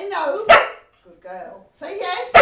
Say no. Good girl. Say yes.